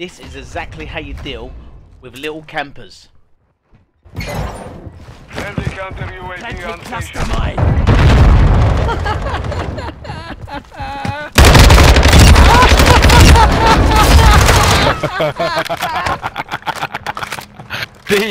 This is exactly how you deal with little campers. Friendly counter UAV on station. Ha